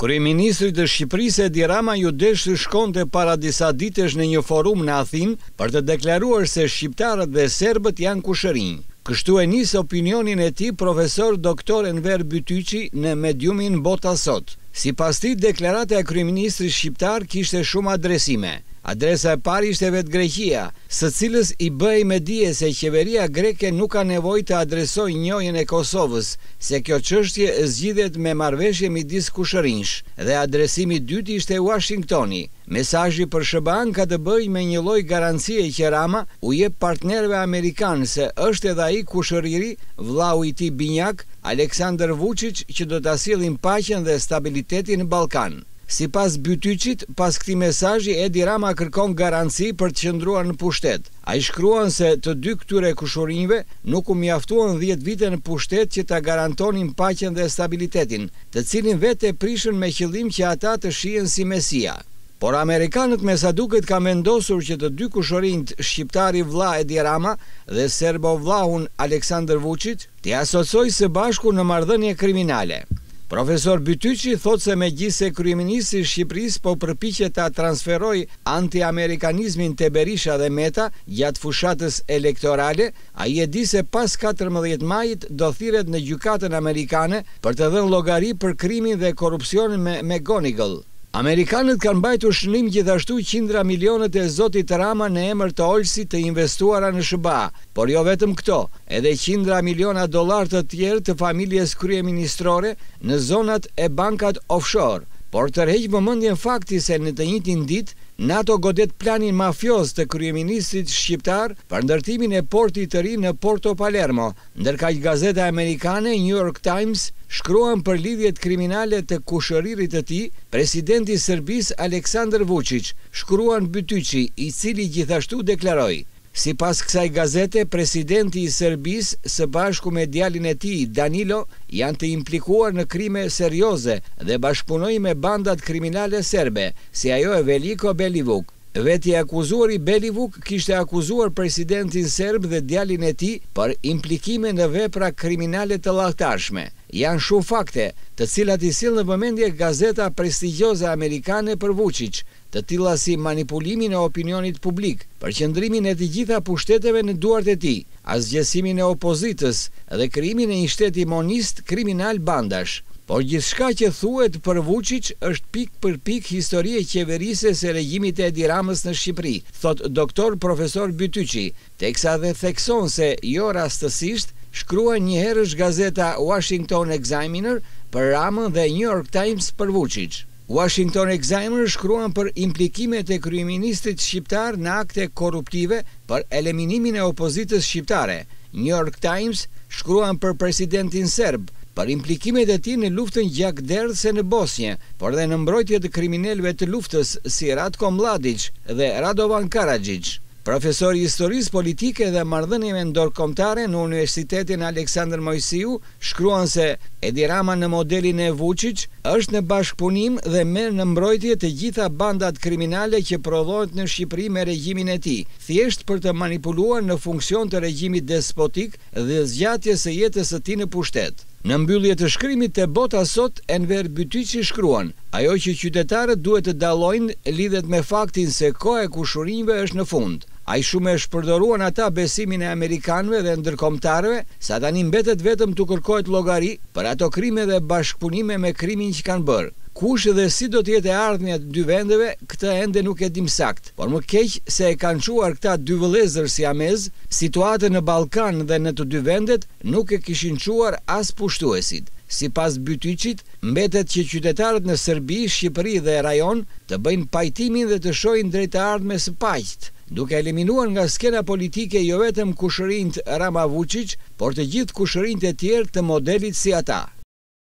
Kryeministrit të Shqipërisë, Edi Rama iu desh të shkonte para disa ditësh në një forum në Athinë për të deklaruar se shqiptarët dhe serbët janë kushërinj. Kështu e nis opinionin e tij Profesor Doktor Enver Bytyçi në mediumin Bota Sot. Sipas tij, deklarata e kryeministrit shqiptar kishte shumë adresime. Adresa e parë ishte vetë Greqia, së cilës i bëhej me dije se qeveria greke nuk ka nevojë të adresojë njohjen e Kosovës, se kjo çështje zgjidhet me marrëveshje midis kushërinjsh, dhe adresimi i dytë ishte Uashingtoni. Mesazhi për SHBA-në ka të bëjë me një lloj garancie që Rama u jep partnerëve amerikanë se është edhe ai kushëriri, vllau i tij binjak, Aleksandër Vuçiç që do ta sjellin paqen dhe stabilitetin në Ballkan. Sipas Bytyçit, pas këtij mesazhi Edi Rama kërkon garanci për të qëndruar në pushtet. Ai shkruan se të dy këtyre kushurinjve nuk u mjaftuan dhjetë vite në pushtet që ta garantonin paqen dhe stabilitetin, të cilin vetë e prishën me qëllim që ata të shihen si mesia. Por amerikanët me sa duket kanë vendosur që të dy kushurinjtë shqiptaro-vllahun Edi Rama dhe serbo-vllahun Aleksandër Vuçiç, T'i asociojë së bashku në marrëdhënie kriminale. Profesor Bytyçi thotë se megjithëse kryeministri i Shqipërisë po përpiqet ta transferojë antiamerikanizmin te Berisha dhe Meta gjatë fushatës elektorale, ai e di se pas katërmbëdhjetë majit do thirret në gjykatën amerikane për të dhënë llogari për krimin dhe korrupsionin me McGonigal. Amerikanët kanë mbajtur shënim gjithashtu qindra milionët e zotit Rama në emër të Olsit të investuara në SHBA, Por jo vetëm këto, edhe qindra miliona dollarë të tjerë të familjes kryeministrore në zonat e bankat offshore. Por tërheq vëmendjen fakti se në të njëjtin ditë, NATO godet planin mafioz të kryeministrit shqiptar për ndërtimin e portit të ri në Porto Palermo, ndërkaq gazeta amerikane New York Times shkruan për lidhjet kriminale të kushëririt të tij, presidenti i Serbisë Aleksandër Vuçiç, shkruan Bytyçi, i cili gjithashtu deklaroi. Sipas kësaj gazete, presidenti i Serbisë së bashku me djalin e tij, Danilo, janë të implikuar në krime serioze dhe bashkëpunojnë me bandat kriminale serbe, si ajo e Veliko Belivuk. Vetë i akuzuari Belivuk kishte akuzuar presidentin serb dhe djalin e tij për implikime në vepra kriminale të llahtarshme. Janë shumë fakte, të cilat i sill në vëmendje gazeta prestigjioze amerikane për Vuçiç, të tilla si manipulimin e opinionit publik, përqendrimin e të gjitha pushteteve në duart e tij, asgjësimin e opozitës dhe krijimin e një shteti monist kriminal bandash. Por gjithçka që thuhet për Vuçiç është pikë për pikë histori e qeverisë së regjimit të Edi Ramës në Shqipëri, thotë doktor profesor Bytyçi, teksa dhe thekson se jo rastësisht shkruan njëherësh gazeta Washington Examiner për Ramën dhe New York Times për Vuçiç. Washington Examiner shkruan për implikimet e kryeministrit shqiptar në akte korruptive për eliminimin e opozitës shqiptare, New York Times shkruan për presidentin serb, për implikimet e tij në luftën gjakderdhëse në Bosnjë, por dhe në mbrojtje të kriminelëve të luftës si Ratko Mlladiç dhe Radovan Karaxhiç. Profesori i historisë politike dhe marrëdhënieve ndërkombëtare në Universitetin Aleksandër Moisiu shkruan se Edi Rama në modelin e Vuçiç është në bashkëpunim dhe merr në mbrojtje të gjitha bandat kriminale që prodhohen në Shqipëri me regjimin e tij, thjesht për të manipuluar në funksion të regjimit despotik dhe zgjatjes së jetës së tij në pushtet. Në mbyllje të shkrimit te Bota sot, Enver Bytyçi shkruan, Ajo që qytetarët duhet të dallojnë lidhet me faktin se koha e kushërinjve është në fund. Aq shumë e shpërdoruan ata besimin e amerikanëve dhe ndërkombëtarëve, sa tani mbetet vetëm t'u kërkohet llogari për ato krime dhe bashkëpunime me krimin që kanë bërë. Kush dhe si do të jetë e ardhmja te dy vendeve, këtë ende nuk e dimë saktë. Por më keq se e kanë çuar këta dy vëllezër siamezë, situatën në Ballkan dhe në të dy vendet nuk e kishin çuar as pushtuesit. Sipas Bytyçit, mbetet që qytetarët në Serbi, Shqipëri dhe rajon të bëjnë pajtimin dhe të shohin drejt të ardhmes së paqtë, duke eliminuar nga skena politike jo vetëm kushërinjtë Rama-Vuçiç, por të gjithë kushërinjtë e tjerë të modelit si ata.